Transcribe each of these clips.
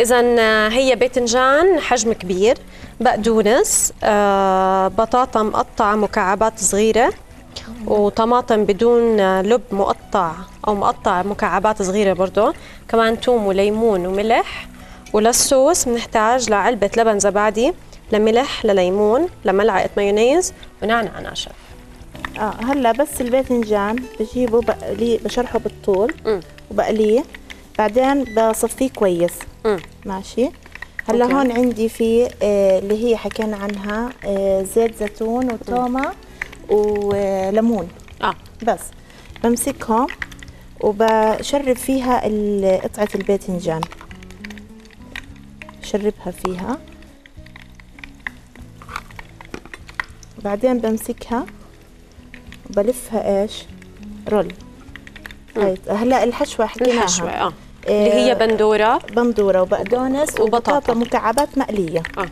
اذا هي باذنجان حجم كبير بقدونس آه بطاطا مقطعة مكعبات صغيرة وطماطم بدون لب مقطع أو مقطع مكعبات صغيرة برضه كمان توم وليمون وملح وللصوص بنحتاج لعلبة لبن زبادي لملح لليمون لملعقة مايونيز ونعنع ناشف آه هلأ بس الباذنجان بجيبه بقليه بشرحه بالطول. وبقليه بعدين بصفيه كويس. ماشي. هلا أوكي. هون عندي في آه اللي هي حكينا عنها آه زيت زيتون وتومة وليمون. آه. بس. بمسكهم وبشرب فيها قطعة الباذنجان. شربها فيها. بعدين بمسكها وبلفها إيش؟ رول. هلا الحشوة حكيناها. الحشوة آه. اللي هي بندورة. بندورة وبقدونس وبطاطا. مكعبات مقلية. آه.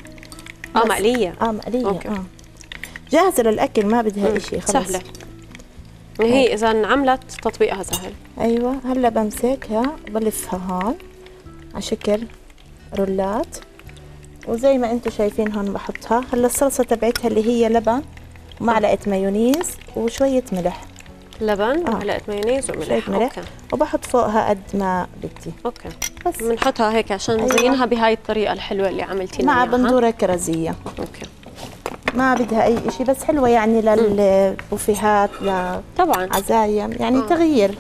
آه. مقلية؟ آه مقلية أوكي. آه. جاهزة للأكل ما بدها. إشي خلص سهلة. هي إذا عملت تطبيقها سهل. أيوه هلأ بمسكها بلفها هون على شكل رولات. وزي ما أنتم شايفين هون بحطها. هلأ الصلصة تبعتها اللي هي لبن ومعلقه مايونيز وشوية ملح. لبن آه. معلقه مايونيز وملح. ملح. أوكي. وبحط فوقها قد ما بدي. أوكي. بس. بنحطها هيك عشان أيوة. نزينها بهاي الطريقة الحلوة اللي عملتي لنا مع. بندورة كرزيه أوكي. ما بدها أي شيء بس حلوة يعني للبوفيهات طبعا. لعزايم يعني آه. تغيير.